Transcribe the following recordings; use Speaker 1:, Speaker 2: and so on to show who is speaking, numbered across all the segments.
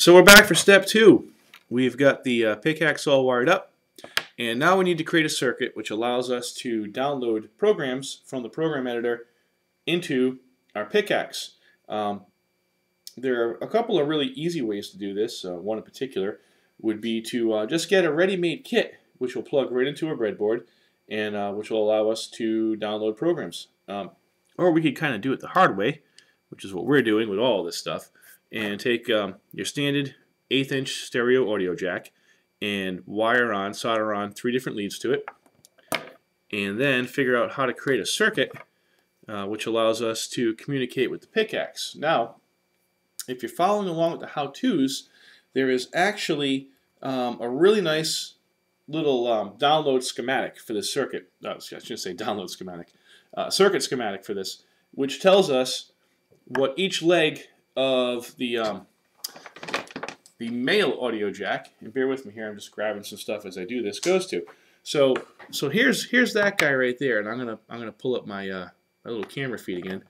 Speaker 1: So we're back for step two. We've got the uh, Picaxe all wired up, and now we need to create a circuit which allows us to download programs from the program editor into our Picaxe. Um, there are a couple of really easy ways to do this. Uh, one in particular would be to uh, just get a ready-made kit which will plug right into a breadboard and uh, which will allow us to download programs. Um, or we could kind of do it the hard way, which is what we're doing with all this stuff, and take um, your standard eighth inch stereo audio jack and wire on, solder on three different leads to it, and then figure out how to create a circuit uh, which allows us to communicate with the Picaxe. Now, if you're following along with the how-tos, there is actually um, a really nice little um, download schematic for this circuit. Oh, I shouldn't say download schematic. Uh, circuit schematic for this, which tells us what each leg of the um, the male audio jack, and bear with me here, I'm just grabbing some stuff as I do this, goes to. So so here's here's that guy right there, and I'm gonna I'm gonna pull up my uh, my little camera feed again,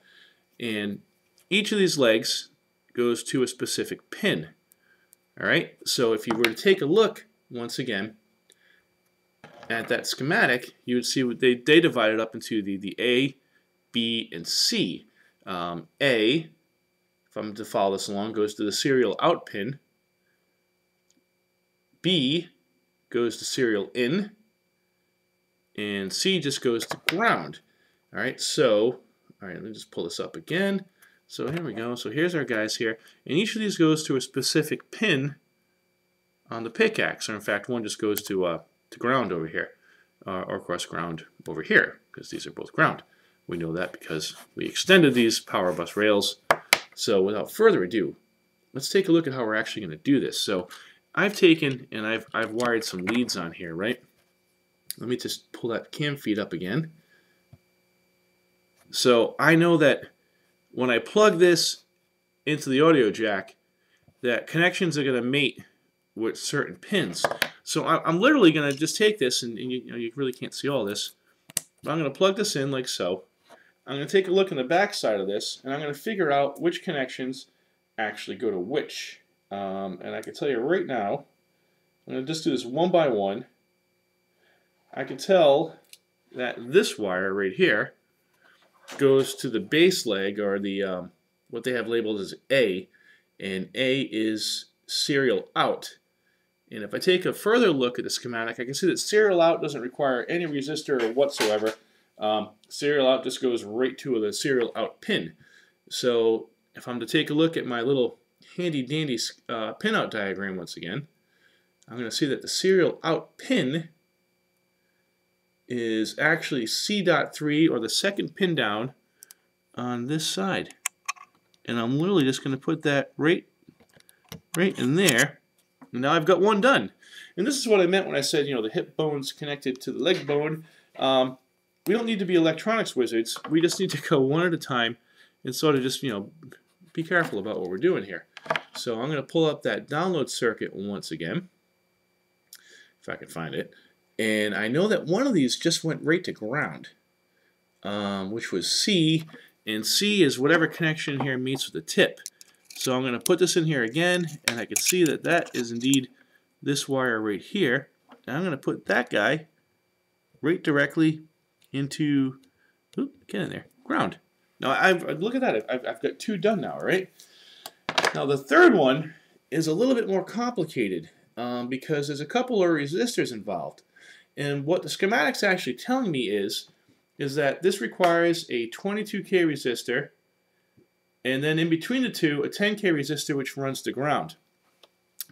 Speaker 1: and each of these legs goes to a specific pin. All right, so if you were to take a look once again at that schematic, you would see what they, they divided up into the, the A, B, and C. Um, A, if I'm to follow this along, goes to the serial out pin. B goes to serial in. And C just goes to ground. All right, so, all right, let me just pull this up again. So here we go. So here's our guys here. And each of these goes to a specific pin on the Picaxe. Or in fact, one just goes to, uh, to ground over here. Uh, or of course ground over here, because these are both ground. We know that because we extended these power bus rails. So without further ado, let's take a look at how we're actually going to do this. So I've taken and I've, I've wired some leads on here, right? Let me just pull that cam feed up again. So I know that when I plug this into the audio jack, that connections are going to mate with certain pins. So I'm literally going to just take this, and, you, you, know, you really can't see all this, but I'm going to plug this in like so. I'm going to take a look in the back side of this, and I'm going to figure out which connections actually go to which. Um, and I can tell you right now, I'm going to just do this one by one. I can tell that this wire right here goes to the base leg, or the um, what they have labeled as A, and A is serial out. And if I take a further look at the schematic, I can see that serial out doesn't require any resistor whatsoever. Um, serial out just goes right to the serial out pin. So if I'm to take a look at my little handy dandy uh, pinout diagram once again, I'm going to see that the serial out pin is actually C.3 or the second pin down on this side. And I'm literally just going to put that right, right in there. And now I've got one done. And this is what I meant when I said, you know, the hip bone's connected to the leg bone. Um, we don't need to be electronics wizards. We just need to go one at a time and sort of just, you know, be careful about what we're doing here. So I'm going to pull up that download circuit once again, if I can find it. And I know that one of these just went right to ground, um, which was C. And C is whatever connection here meets with the tip. So I'm going to put this in here again, and I can see that that is indeed this wire right here. And I'm going to put that guy right directly into, oop, get in there, ground. Now, I've, look at that. I've, I've got two done now, right? Now, the third one is a little bit more complicated um, because there's a couple of resistors involved. And what the schematic's actually telling me is, is that this requires a 22K resistor, and then in between the two, a 10K resistor which runs to ground.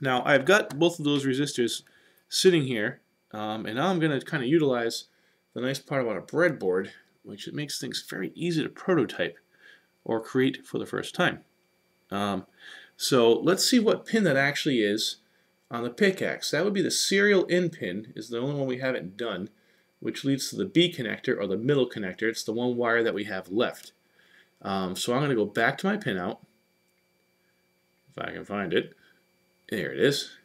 Speaker 1: Now, I've got both of those resistors sitting here, um, and now I'm going to kind of utilize the nice part about a breadboard, which it makes things very easy to prototype or create for the first time. Um, so let's see what pin that actually is on the Picaxe. That would be the serial in pin, is the only one we haven't done, which leads to the B connector or the middle connector. It's the one wire that we have left. Um, so I'm going to go back to my pinout, if I can find it. There it is.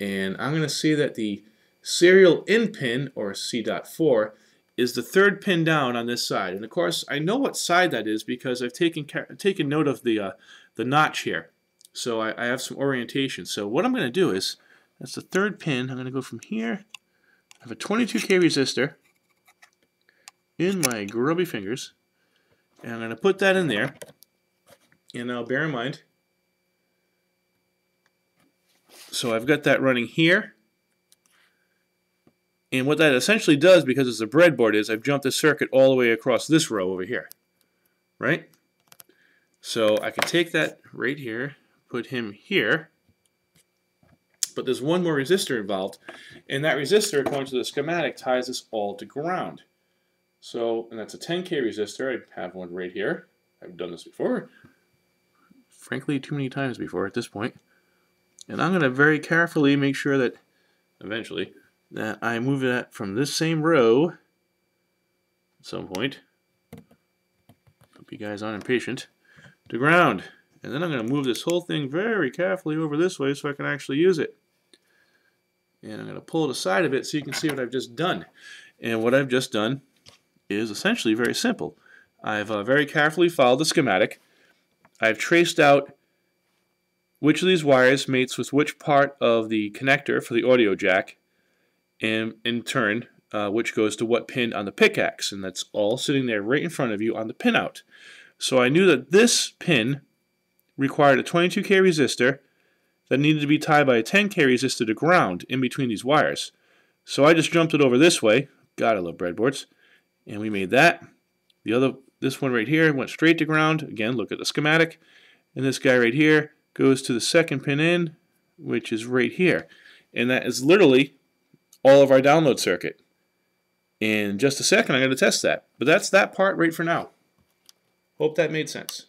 Speaker 1: And I'm going to see that the serial in pin, or C.4, is the third pin down on this side. And of course, I know what side that is because I've taken taken note of the uh, the notch here. So I, I have some orientation. So what I'm going to do is, that's the third pin. I'm going to go from here. I have a 22K resistor in my grubby fingers. And I'm going to put that in there. And now bear in mind, so I've got that running here. And what that essentially does, because it's a breadboard, is I've jumped the circuit all the way across this row over here. Right? So I can take that right here, put him here, but there's one more resistor involved, and that resistor, according to the schematic, ties this all to ground. So, and that's a 10K resistor. I have one right here. I've done this before. Frankly, too many times before at this point. And I'm going to very carefully make sure that, eventually, that I move that from this same row at some point. Hope you guys aren't impatient. To ground. And then I'm going to move this whole thing very carefully over this way so I can actually use it. And I'm going to pull the side of it so you can see what I've just done. And what I've just done is essentially very simple. I've uh, very carefully followed the schematic. I've traced out which of these wires mates with which part of the connector for the audio jack, and in turn, uh, which goes to what pin on the Picaxe, and that's all sitting there right in front of you on the pinout. So I knew that this pin required a 22K resistor that needed to be tied by a 10K resistor to ground in between these wires. So I just jumped it over this way. God, I love breadboards and we made that. The other, this one right here went straight to ground. Again, look at the schematic. And this guy right here goes to the second pin in, which is right here. And that is literally all of our download circuit. In just a second, I'm going to test that. But that's that part right for now. Hope that made sense.